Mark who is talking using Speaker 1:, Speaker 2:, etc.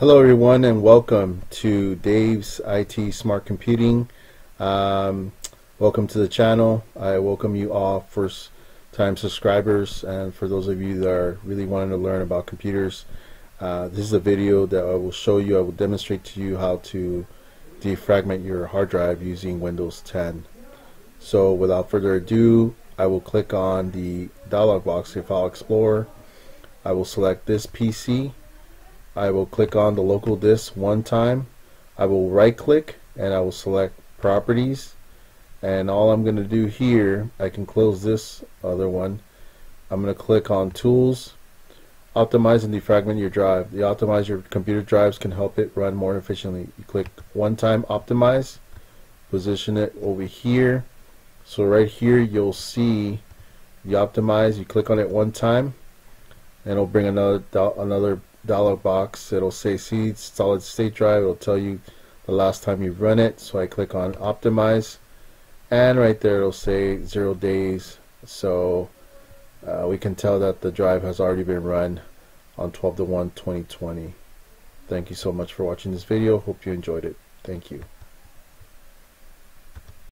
Speaker 1: Hello everyone and welcome to Dave's IT Smart Computing. Um, welcome to the channel. I welcome you all first time subscribers and for those of you that are really wanting to learn about computers uh, this is a video that I will show you, I will demonstrate to you how to defragment your hard drive using Windows 10. So without further ado, I will click on the dialog box in File Explorer. I will select this PC. I will click on the local disk one time. I will right click and I will select properties and all I'm going to do here I can close this other one I'm going to click on tools Optimize and defragment your drive. The optimize your computer drives can help it run more efficiently. You click one time optimize, position it over here. So right here you'll see the optimize. You click on it one time and it'll bring another another dialog box. It'll say see solid state drive. It'll tell you the last time you've run it. So I click on optimize and right there it'll say zero days. So uh, we can tell that the drive has already been run on 12 to 1 2020 thank you so much for watching this video hope you enjoyed it thank you